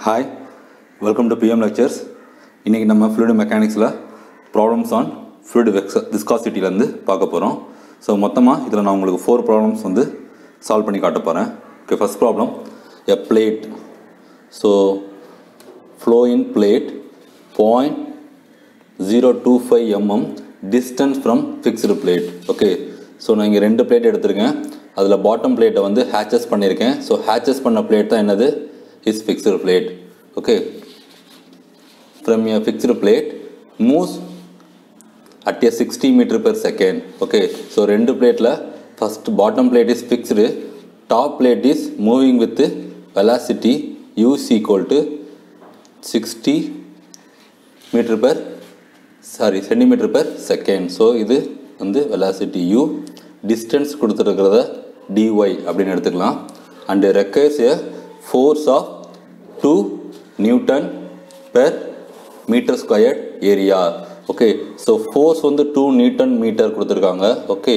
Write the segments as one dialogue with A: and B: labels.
A: Hi welcome to PM lectures இன்றைக்கி நம்ம fluid மெக்கானிக்ஸில் ப்ராப்ளம்ஸ் ஆன் ஃப்ளூடு வெக்ஸ விஸ்காசிட்டிலேருந்து பார்க்க போகிறோம் ஸோ மொத்தமாக இதில் நான் உங்களுக்கு ஃபோர் ப்ராப்ளம்ஸ் வந்து சால்வ் பண்ணி காட்ட போகிறேன் okay first problem a plate so flow in plate point zero two five mm distance from fixed plate okay so நான் இங்கே ரெண்டு பிளேட் எடுத்திருக்கேன். அதில் பாட்டம் பிளேட்டை வந்து ஹேச்சஸ் பண்ணியிருக்கேன் ஸோ ஹேச்சஸ் பண்ண பிளேட் தான் என்னது? Is fixed plate okay from a fixed plate moves at a sixty metre per second okay so ரெண்டு பிளேட்டில் first bottom plate is fixed top plate is moving with velocity u's equal to sixty metre per sorry centimetre per second so இது வந்து velocity u distance கொடுத்துருக்கிறத dy அப்படின்னு எடுத்துக்கலாம். And requires a force of two newton per metre square area okay so force வந்து two Newton metre கொடுத்துருக்காங்க. Okay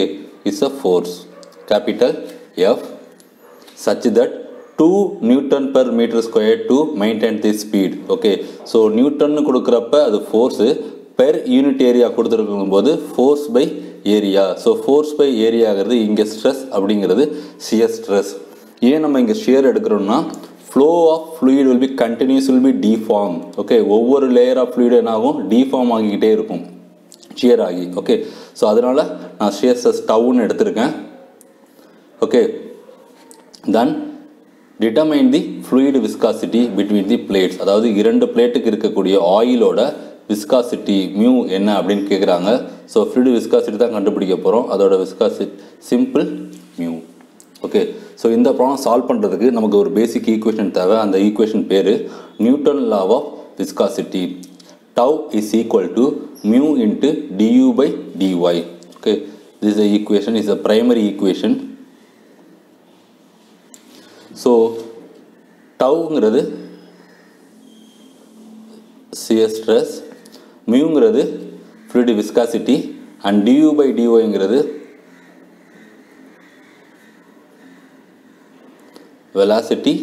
A: it's a force capital F such that two newton per metre square to maintain the speed okay so newton கொடுக்குறப்ப அது force per unit area கொடுத்துருக்கும் போது force by area so force by ஏரியாங்கிறது இங்கே stress அப்படிங்கிறது CS stress ஏன் நம்ம இங்கே shear எடுக்கிறோம்னா flow of fluid will be continuous will be deform okay ஒவ்வொரு லேயர் ஆஃப் ஃப்ளூயிட் என்னாகும்? டிஃபார்ம் ஆகிக்கிட்டே இருக்கும். ஷியர் ஆகி. ஓகே ஸோ அதனால் நான் ஷியர் ஸ்ட்ரெஸ் டவுன்னு எடுத்திருக்கேன். Okay then determine the fluid viscosity between the plates அதாவது இரண்டு பிளேட்டுக்கு இருக்கக்கூடிய ஆயிலோட விஸ்காசிட்டி மியூ என்ன அப்படின்னு கேட்குறாங்க ஸோ ஃப்ளூயிட் விஸ்காசிட்டி தான் கண்டுபிடிக்க போகிறோம் அதோட viscosity simple mu okay so இந்த ப்ராப்ளம் சால்வ் பண்ணுறதுக்கு நமக்கு ஒரு பேசிக் ஈக்குவேஷன் தேவை. அந்த ஈக்குவேஷன் பேர் Newton law of viscosity tau is equal to mu into du by dy okay this equation is a primary equation so டவுங்கிறது CS stress மியூங்கிறது fluid viscosity and du by டிஓங்கிறது velocity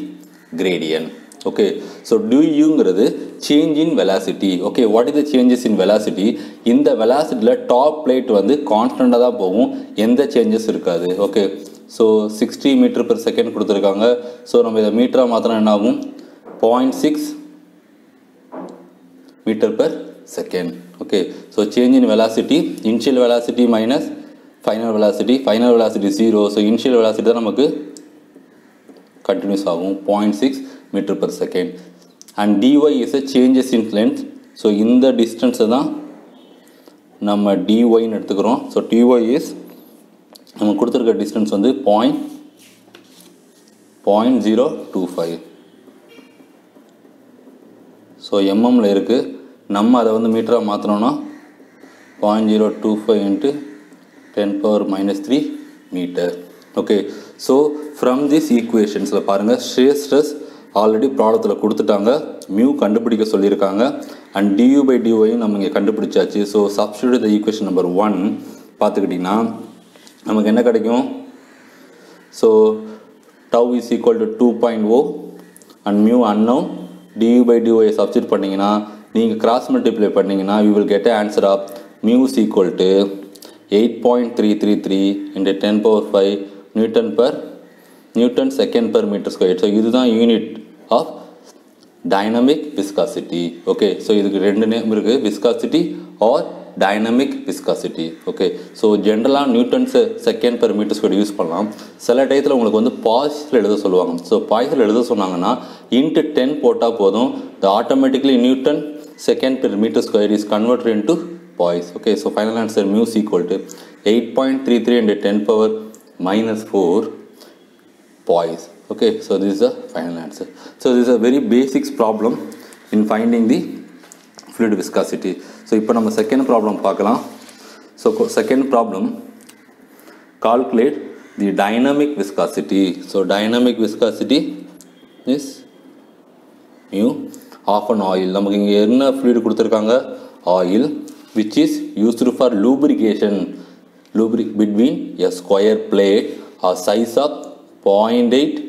A: gradient okay so டியூங்கிறது change in velocity okay what is the changes in velocity இந்த வெலாசிட்டியில் top plate வந்து கான்ஸ்டண்ட்டாக தான் போகும். எந்த changes இருக்காது. Okay so sixty metre per second கொடுத்துருக்காங்க. So நம்ம இதை மீட்டராக மாத்திரம் என்ன ஆகும் point six metre per second okay so change in velocity initial velocity minus final velocity final velocity zero so initial velocity தான் நமக்கு கண்டினியூஸ் ஆகும். Point six metre per second and dy is a changes in length so இந்த டிஸ்டன்ஸை தான் நம்ம டிஒய்னு எடுத்துக்கிறோம். So dy is நம்ம கொடுத்துருக்க டிஸ்டன்ஸ் வந்து point point zero two five so எம்எம்மில் இருக்குது நம்ம அதை வந்து மீட்டராக மாற்றினோன்னா point zero two five into ten power minus three metre okay so from this ஈக்குவேஷன்ஸில் பாருங்கள் ஷேர் ஸ்ட்ரெஸ் ஆல்ரெடி ப்ராப்ளத்தில் கொடுத்துட்டாங்க. மியூ கண்டுபிடிக்க சொல்லியிருக்காங்க. அண்ட் டியூ பை டிஒயும் நம்ம இங்கே கண்டுபிடிச்சாச்சு. So substitute the equation number one பார்த்துக்கிட்டிங்கன்னா நமக்கு என்ன கிடைக்கும்? So tau is equal to two point o and mu unknown du by டிஒயை substitute பண்ணிங்கன்னா நீங்கள் கிராஸ் மல்டிப்ளை பண்ணிங்கன்னா you will get answer of mu is equal to eight point three three three into ten power five newton per newton second per metre square so இதுதான் unit of dynamic viscosity okay so இதுக்கு ரெண்டு name இருக்குது viscosity or dynamic viscosity okay so ஜென்ரலாக newtons second per metre square use பண்ணலாம். சில டயத்தில் உங்களுக்கு வந்து பாய்ஸில் எழுத சொல்லுவாங்க. ஸோ பாய்ஸில் எழுத சொன்னாங்கன்னா இன்ட்டு டென் போட்டால் போதும். The automatically newton second per metre square is converted into poise okay so final answer mu is equal to eight point three three and ten power minus 4 poise okay so this is the final answer so this is a very basic problem in finding the fluid viscosity so இப்போ நம்ம second problem பார்க்கலாம் so second problem calculate the dynamic viscosity so dynamic viscosity is mu of an oil நமக்கு இங்கே என்ன fluid கொடுத்துருக்காங்க oil which is used for lubrication lubric between a square plate size size of 0.8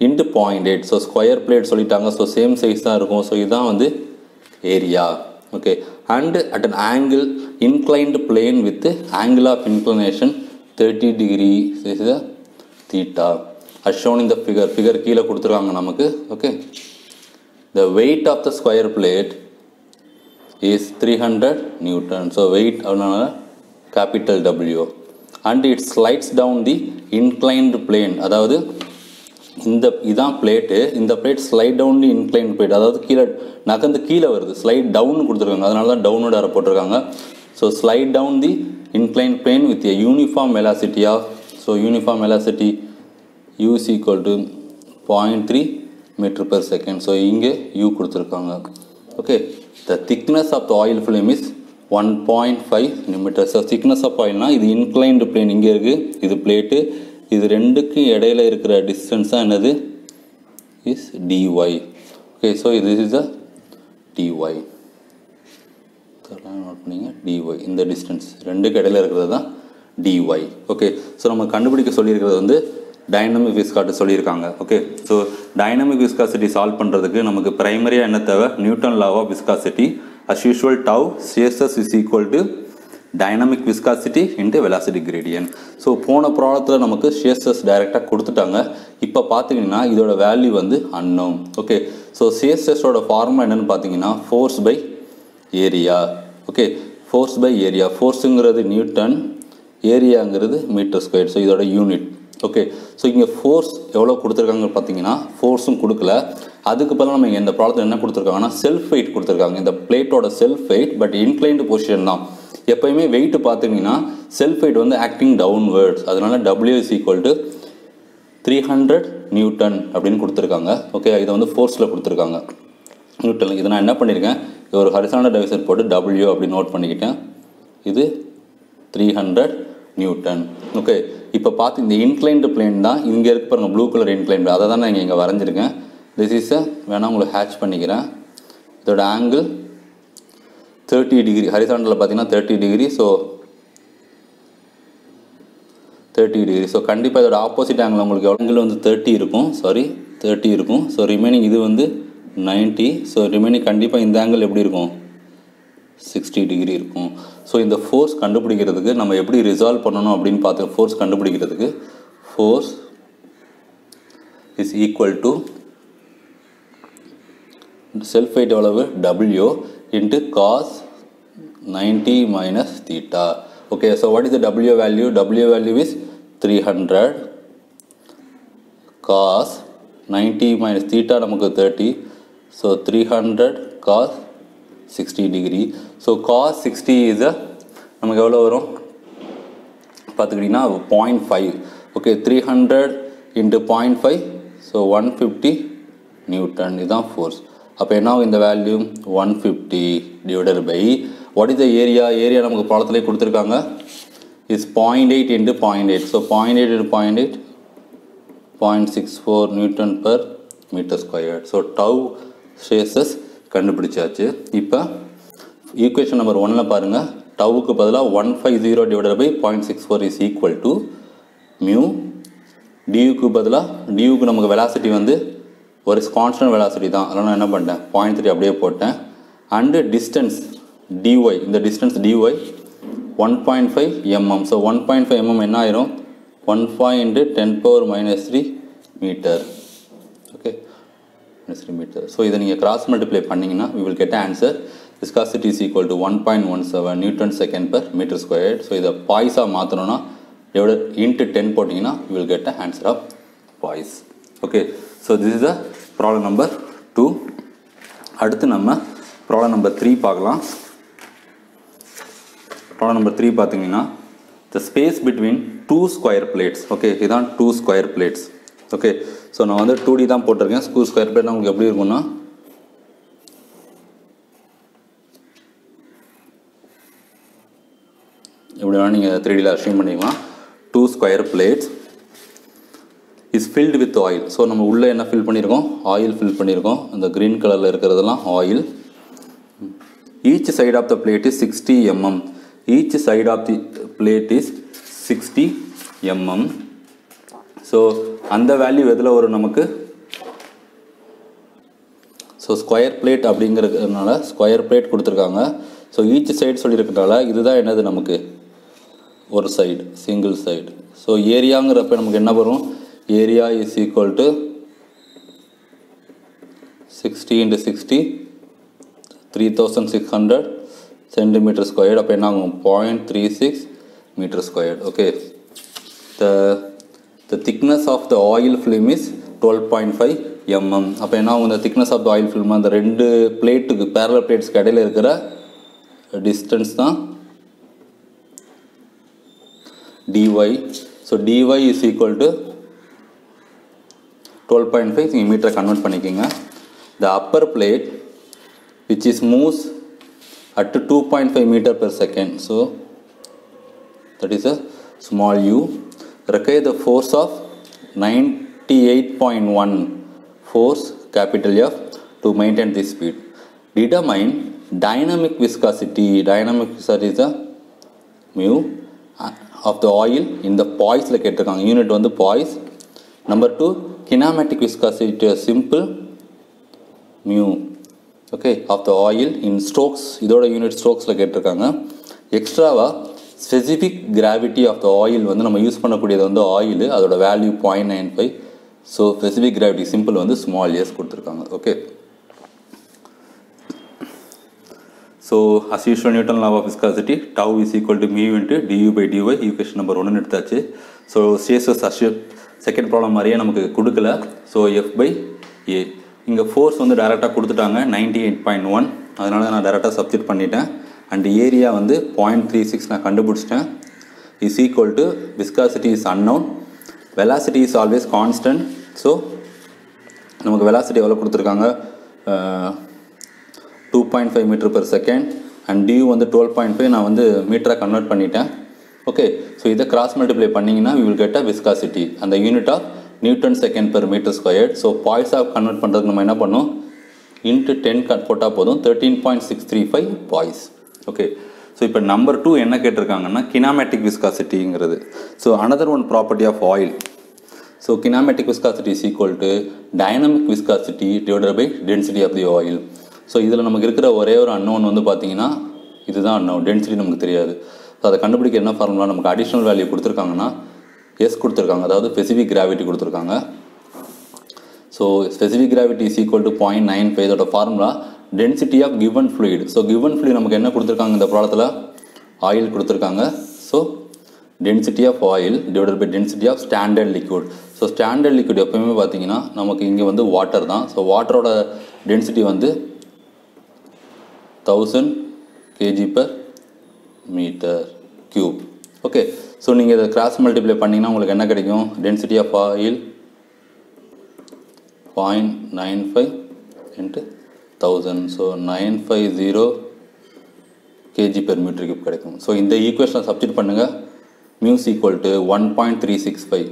A: into point eight so square plate சொல்லிட்டாங்க. So same size தான் இருக்கும். So இதுதான் வந்து area okay and at an angle inclined plane with angle of inclination thirty degree theta as shown in figure figure கீழே கொடுத்துருக்காங்க நமக்கு. Okay the weight of the square plate is three hundred newton so weight அதனால capital W. And it slides down the inclined plane. அதாவது இந்த இதான் plate இந்த plate slide down the incline plate அதாவது கீழே நகர்ந்து கீழே வருது. ஸ்லைட் டவுன் கொடுத்துருக்காங்க. அதனால தான் டவுனோட அரை போட்டிருக்காங்க so slide down the incline plane with a uniform velocity of so uniform velocity u is equal to point three metre per second so இங்கே யூ கொடுத்துருக்காங்க. Okay the thickness of the oil film is one point five metre so thickness of ஆயில்னா இது inclined plane இங்கே இருக்குது இது plate இது ரெண்டுக்கும் இடையில இருக்கிற டிஸ்டன்ஸாக என்னது? இஸ் டிஒய் ஓகே ஸோ இது இஸ் த டிஒய் நோட் பண்ணிங்க. டிஒய் இந்த டிஸ்டன்ஸ் ரெண்டுக்கு இடையில இருக்கிறது தான் டிஒய் ஓகே ஸோ நம்ம கண்டுபிடிக்க சொல்லியிருக்கிறது வந்து டைனமிக் விஸ்காட்டு சொல்லியிருக்காங்க. Okay so dynamic viscosity solve பண்ணுறதுக்கு நமக்கு ப்ரைமரியாக என்ன தேவை? Newton law of viscosity as usual tau CSS is equal to dynamic viscosity into velocity gradient. So போன ப்ராடக்ட்டில் நமக்கு சிஎஸ்எஸ் டைரெக்டாக கொடுத்துட்டாங்க. இப்போ பார்த்தீங்கன்னா இதோட வேல்யூ வந்து unknown. ஓகே ஸோ சிஎஸ்எஸோட ஃபார்முலா என்னென்னு பார்த்தீங்கன்னா force by area okay force by area ஃபோர்ஸுங்கிறது newton ஏரியாங்கிறது மீட்டர் ஸ்கொயர் ஸோ இதோட யூனிட் ஓகே ஸோ இங்கே ஃபோர்ஸ் எவ்வளோ கொடுத்துருக்காங்க பார்த்தீங்கன்னா ஃபோர்ஸும் கொடுக்கல. அதுக்கு பதிலாக நம்ம இங்கே இந்த ப்ராப்ளத்தில் என்ன கொடுத்துருக்காங்கன்னா செல்ஃப் வெயிட் கொடுத்துருக்காங்க. இந்த பிளேட்டோட self weight but inclined position தான். எப்பயுமே வெயிட் பார்த்தீங்கன்னா செல்ஃப் வெயிட் வந்து ஆக்டிங் டவுன்வேர்ட்ஸ் அதனால W is equal to three hundred newton அப்படின்னு கொடுத்துருக்காங்க. ஓகே இதை வந்து ஃபோர்ஸில் கொடுத்துருக்காங்க. நியூட்டன் இதை நான் என்ன பண்ணியிருக்கேன் இது ஒரு ஹரிசான டிவைசர் போட்டு டபிள்யூ அப்படின்னு நோட் பண்ணிக்கிட்டேன். இது த்ரீ ஹண்ட்ரட் நியூட்டன் ஓகே இப்போ பார்த்து இந்த இன்க்ளைன்டு பிளேன் தான் இங்கே இருக்க பாருங்கள் ப்ளூ கலர் இன்க்ளைன்டு அதை தான் நான் இங்கே வரைஞ்சிருக்கேன். டிசீஸை வேணால் உங்களுக்கு ஹேட்ச் பண்ணிக்கிறேன். இதோட ஆங்கிள் தேர்ட்டி டிகிரி ஹரிசாண்டலில் பார்த்தீங்கன்னா thirty degree so thirty degree so கண்டிப்பாக இதோட ஆப்போசிட் ஆங்கிள் உங்களுக்கு ஆங்கிள் வந்து தேர்ட்டி இருக்கும் சாரி தேர்ட்டி இருக்கும். ஸோ ரிமைனிங் இது வந்து 90 ஸோ ரிமைனிங் கண்டிப்பாக இந்த ஆங்கிள் எப்படி இருக்கும்? சிக்ஸ்டி டிகிரி இருக்கும். ஸோ இந்த ஃபோர்ஸ் கண்டுபிடிக்கிறதுக்கு நம்ம எப்படி ரிசால்வ் பண்ணணும் அப்படின்னு பார்த்து ஃபோர்ஸ் கண்டுபிடிக்கிறதுக்கு force is equal to self weight எவ்வளவு W into cos ninety minus theta okay so what is the W value W value is three hundred cos ninety minus theta நமக்கு thirty so three hundred cos sixty degree so cos sixty is நமக்கு எவ்வளோ வரும்? பார்த்துக்கிட்டிங்கன்னா point five okay three hundred into point five so one fifty newton இதுதான் force அப்போ என்ன ஆகும் இந்த value one fifty divided by what is the area area நமக்கு பாடத்திலே கொடுத்துருக்காங்க. Is point eight into point eight so point eight into point eight point six four newton per metre square so tau stresses கண்டுபிடிச்சாச்சு. இப்போ equation number ஒன்னில் பாருங்கள் டவுக்கு பதிலாக one five zero divided by point six four is equal to mu Duke பதிலாக டியூக்கு நமக்கு velocity வந்து ஒரு கான்ஸ்டன்ட் வெலாசிட்டி தான். அதனால் நான் என்ன பண்ணிட்டேன்? பாயிண்ட் த்ரீ அப்படியே போட்டேன். அண்டு டிஸ்டன்ஸ் டிஒய் இந்த distance dy one point five mm so one point five mm என்ன ஆயிரும்? One point ten power minus three metre okay minus three metre so இதை நீங்கள் கிராஸ் மல்டிப்ளை பண்ணிங்கன்னா we will get answer viscosity is equal to one point one seven newton second per metre square so இதை பாய்ஸாக மாற்றணும்னா எவ்வளோ into ten போட்டிங்கன்னா will get answer of poise okay so this is the problem number two அடுத்து நம்ம problem number three பார்க்கலாம். Problem number three பார்த்தீங்கன்னா the space between two square plates okay இதுதான் two square plates okay so நான் வந்து two D தான் போட்டிருக்கேன். School square பிளேட்னா உங்களுக்கு எப்படி இருக்கும்னா எப்படி வேணால் நீங்கள் த்ரீ டியில் அஷ்யூம் பண்ணிக்கலாம். Two square plates is filled with oil so நம்ம உள்ளே என்ன ஃபில் பண்ணியிருக்கோம்? ஆயில் ஃபில் பண்ணியிருக்கோம். அந்த க்ரீன் கலரில் இருக்கிறதெல்லாம் oil each side of the plate is sixty mm each side of the plate is sixty mm so அந்த வேல்யூ எதில் வரும் நமக்கு? ஸோ ஸ்கொயர் பிளேட் அப்படிங்கிறதுனால ஸ்கொயர் பிளேட் கொடுத்துருக்காங்க. ஸோ ஈச் சைடு சொல்லியிருக்கனால இதுதான் என்னது நமக்கு? ஒரு சைடு சிங்கிள் சைடு ஸோ ஏரியாங்கிறப்ப நமக்கு என்ன வரும்? Area is equal to sixty into sixty three thousand six hundred centimetre squared அப்போ என்ன ஆகும்? Point three six metre squared okay the the thickness of the oil film is twelve point five mm அப்போ என்ன ஆகும்? இந்த thickness of the oil film அந்த ரெண்டு பிளேட்டுக்கு பேரலர் பிளேட்ஸ்க்கு இடையில இருக்கிற டிஸ்டன்ஸ் தான் dy. So dy is equal to 12.5 நீங்கள் மீட்டரை கன்வெர்ட் பண்ணிக்கோங்க the upper plate which is moves at 2.5 meter per second so that is a small u require the force of 98.1 force capital F to maintain this speed determine dynamic viscosity dynamic viscosity is a mu of the oil இந்த பாய்ஸில் கேட்டிருக்காங்க unit வந்து poise number two kinematic viscosity simple mu okay of the oil in stokes இதோட unit ஸ்ட்ரோக்ஸில் கேட்டிருக்காங்க. எக்ஸ்ட்ராவாக specific gravity of the oil வந்து நம்ம யூஸ் பண்ணக்கூடியது வந்து ஆயில் அதோட value point nine five so specific gravity simple வந்து ஸ்மால் இயர்ஸ் கொடுத்துருக்காங்க okay so as usual newton law of viscosity tau is equal to mu into du by dy equation number ஒன்று எடுத்தாச்சு. ஸோ ஸ்டேசஸ் அஷ்யூ செகண்ட் ப்ராப்ளம் மாதிரியே நமக்கு கொடுக்கல. So F by ஏ இங்கே force வந்து டேரெக்டாக கொடுத்துட்டாங்க நைன்டி எயிட் பாயிண்ட் ஒன் அதனால் நான் டேரெக்டாக சப்ஜெக்ட் பண்ணிட்டேன். அண்ட் ஏரியா வந்து பாயிண்ட் த்ரீ சிக்ஸ் நான் கண்டுபிடிச்சிட்டேன். Is equal to viscosity is unknown velocity is always constant so நமக்கு வெலாசிட்டி எவ்வளோ கொடுத்துருக்காங்க? Two point five metre per second and du வந்து டுவெல் பாயிண்ட் ஃபைவ் நான் வந்து மீட்டராக கன்வெர்ட் பண்ணிட்டேன். ஓகே ஸோ இதை கிராஸ் மல்டிப்ளை பண்ணிங்கன்னா we will get a viscosity அந்த unit of newton second per metre square so பாய்ஸாக convert பண்ணுறதுக்கு நம்ம என்ன பண்ணோம் இன்ட்டு டென் கட் போட்டால் போதும். Thirteen point six three five poise okay so இப்போ நம்பர் டூ என்ன கேட்டிருக்காங்கன்னா kinematic விஸ்காசிட்டிங்கிறது so another one property of oil so kinematic viscosity is equal to dynamic viscosity divided by density of the oil so இதில் நமக்கு இருக்கிற ஒரே ஒரு unknown வந்து பார்த்தீங்கன்னா இதுதான் அன்னோன் டென்சிட்டி நமக்கு தெரியாது. ஸோ அதை கண்டுபிடிக்க என்ன ஃபார்முலா நமக்கு அடிஷ்னல் வேல்யூ கொடுத்துருக்காங்கன்னா எஸ் கொடுத்துருக்காங்க. அதாவது ஸ்பெசிஃபிக் கிராவிட்டி கொடுத்துருக்காங்க. So specific gravity is equal to point nine five இதோட formula density of given fluid so given fluid நமக்கு என்ன கொடுத்துருக்காங்க இந்த ப்ராடத்தில் ஆயில் கொடுத்துருக்காங்க. So density of oil divided by density of standard liquid so standard liquid எப்போயுமே பார்த்தீங்கன்னா நமக்கு இங்கே வந்து வாட்டர் தான். ஸோ வாட்டரோட டென்சிட்டி வந்து thousand kg per metre cube okay so நீங்கள் இதை கிராஸ் மல்டிப்ளை பண்ணிங்கன்னா உங்களுக்கு என்ன கிடைக்கும்? Density of oil point nine five into thousand so nine five zero kg per metre cube கிடைக்கும். ஸோ இந்த ஈக்குவேஷனை சப்ஜெக்ட் பண்ணுங்கள் mu is equal to one point three six five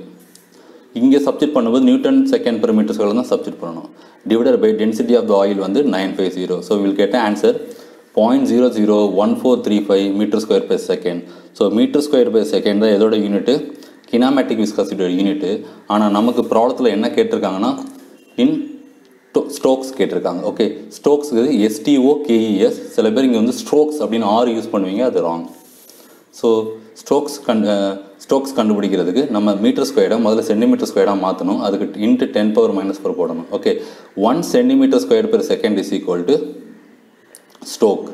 A: இங்கே சப்ஜெக்ட் பண்ணும்போது நியூட்டன் செகண்ட் பெர் மீட்டர்ஸ்களை தான் subject பண்ணணும். Divided by density of the oil வந்து nine five zero so will get answer point zero zero one four three five metre square by second so metre square by second தான் எதோட unit கினாமேட்டிக் விஸ்காசிட்டியோட unit ஆனால் நமக்கு ப்ராப்ளத்தில் என்ன கேட்டிருக்காங்கன்னா in strokes கேட்டிருக்காங்க. Okay ஸ்ட்ரோக்ஸுக்கு S T O K E S சில பேர் இங்கே வந்து ஸ்ட்ரோக்ஸ் அப்படின்னு ஆறு யூஸ் பண்ணுவீங்க அது ராங் ஸோ ஸ்ட்ரோக்ஸ் கண் ஸ்ட்ரோக்ஸ் கண்டுபிடிக்கிறதுக்கு நம்ம மீட்டர் ஸ்கொயர்டாக முதல்ல சென்டிமீட்டர் ஸ்கொயர்டாக மாற்றணும் அதுக்கு into ten power minus four போடணும். Okay one centimetre square per second is equal to stoke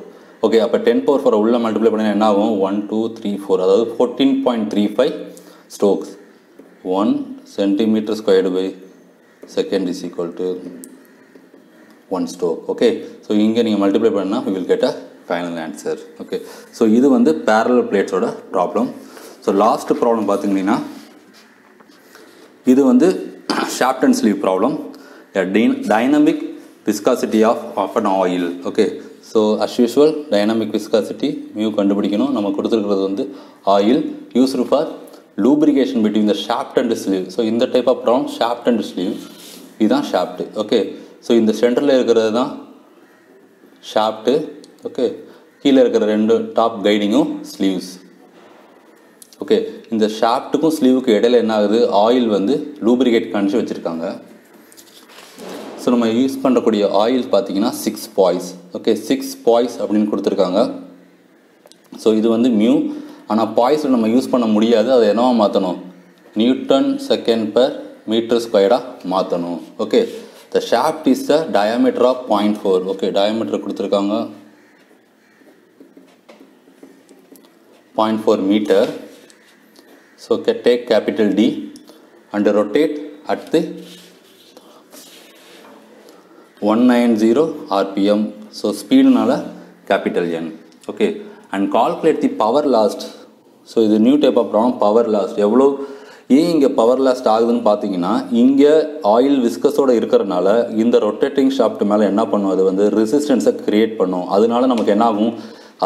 A: okay அப்போ டென் பவர் ஃபோரை உள்ள மல்டிப்ளை பண்ணி என்ன ஆகும்? ஒன் டூ த்ரீ ஃபோர் அதாவது fourteen point three five stokes one centimetre squared by second is equal to one stoke okay so இங்கே நீங்கள் multiply பண்ணால் will get a final answer okay so இது வந்து பேரலல் பிளேட்ஸோட ப்ராப்ளம் ஸோ லாஸ்ட் ப்ராப்ளம் பார்த்தீங்கன்னா இது வந்து shaft and sleeve problem dynamic viscosity of of an oil okay so as usual dynamic viscosity mu கண்டுபிடிக்கணும். நம்ம கொடுத்துருக்கிறது வந்து oil used for lubrication between the shaft and sleeve so இந்த type of problem shaft and sleeve இதுதான் shaft okay so இந்த சென்டரில் இருக்கிறது தான் ஷாப்ட்டு ஓகே கீழே இருக்கிற ரெண்டு டாப் கைடிங்கும் ஸ்லீவ்ஸ் ஓகே இந்த ஷாப்ட்டுக்கும் ஸ்லீவுக்கும் இடையில என்ன ஆகுது? ஆயில் வந்து லூப்ரிகேட் காணிச்சு வச்சுருக்காங்க. ஸோ நம்ம யூஸ் பண்ணக்கூடிய ஆயில் பார்த்தீங்கன்னா six poise okay six poise அப்படின்னு கொடுத்துருக்காங்க. ஸோ இது வந்து மியூ ஆனால் பாய்ஸில் நம்ம யூஸ் பண்ண முடியாது. அதை என்னவா மாற்றணும் நியூட்டன் செகண்ட் பர் மீட்டர் ஸ்கொயர்டாக மாற்றணும் okay the shaft is the diameter of point four okay diameter கொடுத்துருக்காங்க. Point four metre so take capital D and rotate at the one nine zero RPM. So ஸ்பீடுனால capital N okay and calculate the power lost so இது new type of problem power lost எவ்வளோ ஏன் இங்கே power last ஆகுதுன்னு பார்த்தீங்கன்னா இங்கே oil விஸ்கஸோட இருக்கிறனால இந்த rotating shaft மேலே என்ன பண்ணும்? அது வந்து ரெசிஸ்டன்ஸை க்ரியேட் பண்ணும். அதனால நமக்கு என்ன ஆகும்?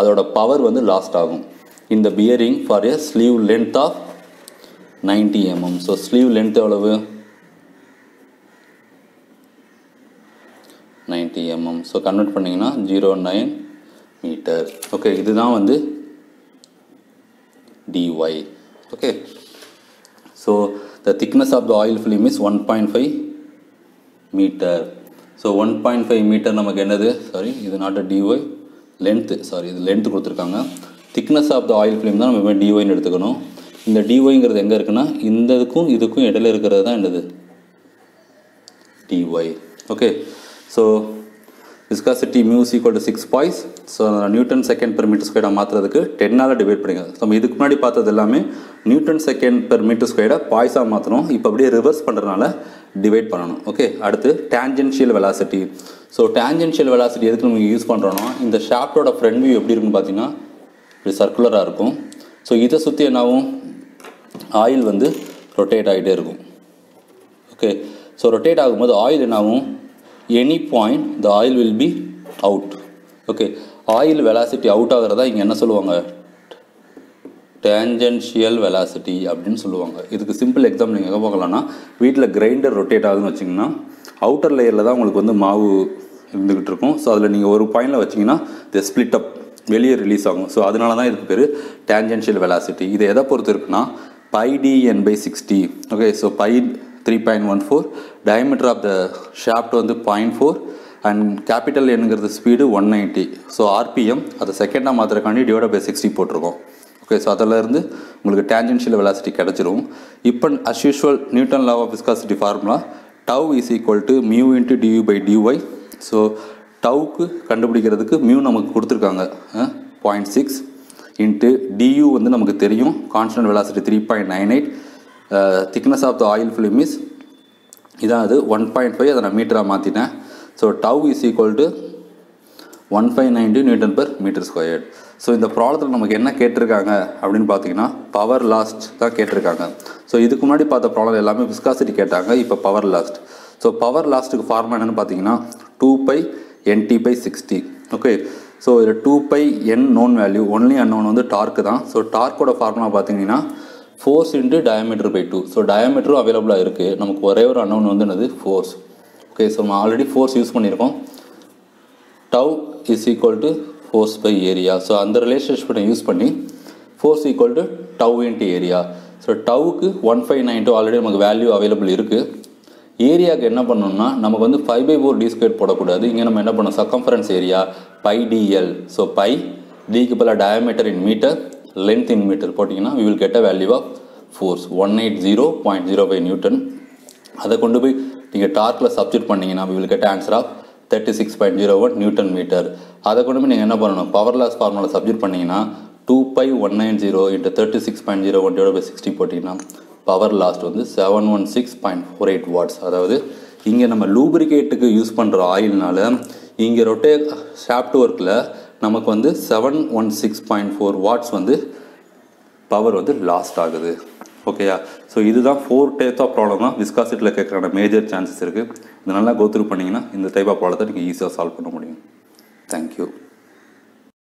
A: அதோட பவர் வந்து லாஸ்ட் ஆகும். இந்த bearing for a sleeve length of ninety MM so sleeve length எவ்வளவு? நைன்ட்டி எம்எம் ஸோ கன்வெர்ட் பண்ணிங்கன்னா ஜீரோ நைன் மீட்டர் ஓகே இதுதான் வந்து dy okay so the thickness of the oil film is one point five metre so one point five metre நமக்கு என்னது? Sorry இது not a dy length sorry இது length கொடுத்துருக்காங்க. Thickness of the oil film தான் நம்ம டிஒய்னு எடுத்துக்கணும். இந்த டிஒய்ங்கிறது எங்கே இருக்குன்னா இந்த இதுக்கும் இதுக்கும் இடையில இருக்கிறது தான் என்னது? Dy okay so viscosity mu's equal to six poise so newton second per metre ஸ்கொயர்டாக மாற்றுறதுக்கு டென்னால் டிவைட் பண்ணிங்க ஸோ நம்ம இதுக்கு முன்னாடி பார்த்தது எல்லாமே நியூட்டன் செகண்ட் பெர் மீட்டர் ஸ்கொயர்டாக பாய்ஸாக மாற்றணும் இப்போ அப்படியே ரிவர்ஸ் பண்ணுறதுனால டிவைட் பண்ணணும். ஓகே அடுத்து tangential velocity so tangential velocity எதுக்கு நம்ம யூஸ் பண்ணுறோன்னா இந்த ஷாஃப்டோட ஃப்ரண்ட் வியூ எப்படி இருக்குன்னு பார்த்தீங்கன்னா இப்படி சர்க்குலராக இருக்கும். ஸோ இதை சுற்றி என்னாகும் ஆயில் வந்து ரொட்டேட் ஆகிட்டே இருக்கும். ஓகே ஸோ ரொட்டேட் ஆகும்போது ஆயில் என்னாகும் any point the oil will be out okay oil velocity out ஆகிறதா இங்கே என்ன சொல்லுவாங்க? டேஞ்சென்ஷியல் வெலாசிட்டி அப்படின்னு சொல்லுவாங்க. இதுக்கு சிம்பிள் எக்ஸாம்பிள் நீங்கள் எங்கே பார்க்கலாம்னா வீட்டில் கிரைண்டர் ரொட்டேட் ஆகுதுன்னு வச்சிங்கன்னா அவுட்டர் லேயரில் தான் உங்களுக்கு வந்து மாவு இருந்துக்கிட்டு இருக்கும். ஸோ அதில் நீங்கள் ஒரு பாயிண்டில் வச்சிங்கன்னா த ஸ்பிளிட் அப் வெளியே ரிலீஸ் ஆகும். ஸோ அதனால தான் இதுக்கு பேர் டேஞ்சென்ஷியல் வெலாசிட்டி இது எதை பொறுத்து இருக்குன்னா pi D N by sixty okay so pi three point one four diameter of the shaft வந்து பாயிண்ட் ஃபோர் அண்ட் கேபிட்டல் என்னங்கிறது speed one ninety so RPM அதை செகண்டாக மாத்திரக்காண்டி டிவைட் பை சிக்ஸ்டி போட்டிருக்கோம். ஓகே ஸோ அதிலேருந்து உங்களுக்கு டேஞ்சென்ஷியல் வெலாசிட்டி கிடச்சிரும். இப்போ as usual newton law of viscosity formula tau is equal to mu into du by dy so டவுக்கு கண்டுபிடிக்கிறதுக்கு மியூ நமக்கு கொடுத்துருக்காங்க. பாயிண்ட் சிக்ஸ் இன்ட்டு டியூ வந்து நமக்கு தெரியும். Constant velocity three point nine eight thickness of the oil film is இதான் அது one point five அதை நான் மீட்டராக மாற்றிட்டேன் so tau is equal to one five ninety newton per metre squared so இந்த ப்ராப்ளத்தில் நமக்கு என்ன கேட்டிருக்காங்க அப்படின்னு பார்த்தீங்கன்னா பவர் லாஸ்ட் தான் கேட்டிருக்காங்க. ஸோ இதுக்கு முன்னாடி பார்த்த ப்ராப்ளம் எல்லாமே விஸ்காசிட்டி கேட்டாங்க இப்போ பவர் லாஸ்ட் ஸோ பவர் லாஸ்ட்டுக்கு ஃபார்மா என்னென்னு பார்த்தீங்கன்னா two pi NT by sixty okay so இதில் two pi N known value only unknown வந்து டார்க்கு தான். ஸோ டார்க்கோட ஃபார்முலா பார்த்தீங்கன்னா force into diameter by two so டயமீட்டரும் அவைலபிளாக இருக்குது நமக்கு ஒரே ஒரு அன்னோன் வந்து என்னது? ஃபோர்ஸ் ஓகே ஸோ நம்ம ஆல்ரெடி ஃபோர்ஸ் யூஸ் பண்ணியிருக்கோம். Tau is equal to force by area so அந்த ரிலேஷன்ஷிப்பை யூஸ் பண்ணி force equal to tau into area so டவுக்கு one five nine two already நமக்கு வேல்யூ அவைலபிள் இருக்குது ஏரியாவுக்கு என்ன பண்ணணும்னா நமக்கு வந்து five by four D square போடக்கூடாது. இங்கே நம்ம என்ன பண்ணோம் circumference area pi DL so pi டிக்கு பதிலாக diameter in metre length in metre போட்டிங்கன்னா we will get a value of force one eight zero point zero five newton அதை கொண்டு போய் நீங்கள் டார்க்கில் சப்ஜெக்ட் பண்ணிங்கன்னா we will get answer of thirty six point zero one newton metre அதை கொண்டு போய் நீங்கள் என்ன பண்ணணும்? பவர் லாஸ் ஃபார்முலா சப்ஜெக்ட் பண்ணிங்கன்னா two pi one nine zero into thirty six point zero one divide by sixty போட்டிங்கன்னா power lost வந்து seven one six point four eight watts அதாவது இங்கே நம்ம லூப்ரிகேட்டுக்கு யூஸ் பண்ணுற ஆயில்னால இங்கே ரொட்டே ஷாப்ட் ஒர்க்கில் நமக்கு வந்து seven one six point four watts வந்து பவர் வந்து லாஸ்ட் ஆகுது. ஓகேயா ஸோ இதுதான் ஃபோர் டைப்ஸ் ஆஃப் ப்ராப்ளம் தான் விஸ்காசிட்டியில் கேட்குற மேஜர் சான்சஸ் இருக்குது இது நல்லா கோத்ரூ பண்ணிங்கன்னா இந்த டைப் ஆஃப் ப்ராப்ளத்தை நீங்கள் ஈஸியாக சால்வ் பண்ண முடியும். தேங்க்யூ